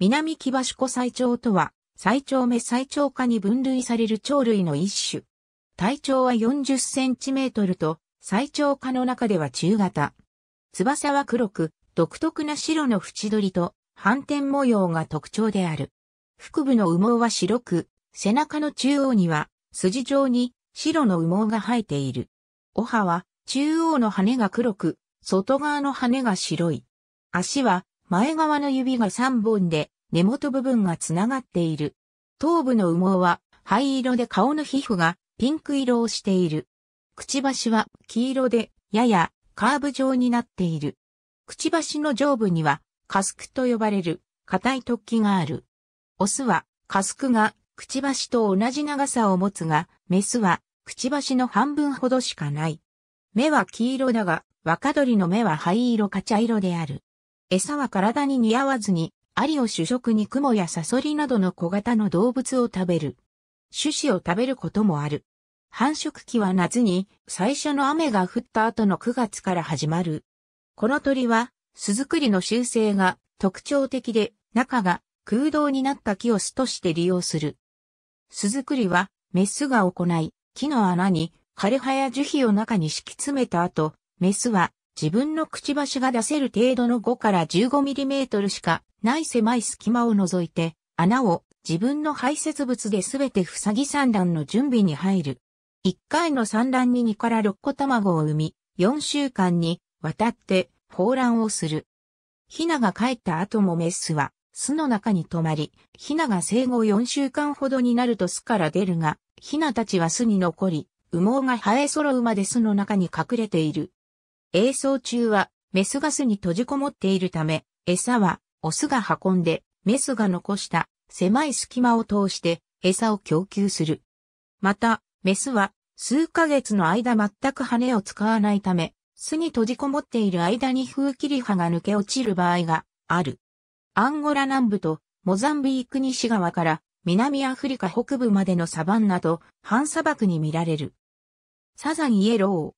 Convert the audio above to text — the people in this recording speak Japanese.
南木橋湖最長とは、最長目最長科に分類される鳥類の一種。体長は40センチメートルと、最長科の中では中型。翼は黒く、独特な白の縁取りと反転模様が特徴である。腹部の羽毛は白く、背中の中央には筋状に白の羽毛が生えている。お葉は中央の羽が黒く、外側の羽が白い。足は前側の指が3本で根元部分がつながっている。頭部の羽毛は灰色で顔の皮膚がピンク色をしている。くちばしは黄色でややカーブ状になっている。くちばしの上部にはカスクと呼ばれる硬い突起がある。オスはカスクがくちばしと同じ長さを持つが、メスはくちばしの半分ほどしかない。目は黄色だが、若鳥の目は灰色か茶色である。餌は体に似合わずに、アリを主食に雲やサソリなどの小型の動物を食べる。種子を食べることもある。繁殖期は夏に最初の雨が降った後の9月から始まる。この鳥は巣作りの習性が特徴的で中が空洞になった木を巣として利用する。巣作りはメスが行い、木の穴に枯葉や樹皮を中に敷き詰めた後、メスは自分のくちばしが出せる程度の5から15ミリメートルしかない狭い隙間を除いて、穴を自分の排泄物で全て塞ぎ産卵の準備に入る。1回の産卵に2から6個卵を産み、4週間にわたって放卵をする。ヒナが帰った後もメスは巣の中に泊まり、ヒナが生後4週間ほどになると巣から出るが、ヒナたちは巣に残り、羽毛が生え揃うまで巣の中に隠れている。営巣中は、メスが巣に閉じこもっているため、餌は、オスが運んで、メスが残した狭い隙間を通して餌を供給する。また、メスは数ヶ月の間全く羽を使わないため、巣に閉じこもっている間に風切り葉が抜け落ちる場合がある。アンゴラ南部とモザンビーク西側から南アフリカ北部までのサバンナと半砂漠に見られる。サザンイエロー、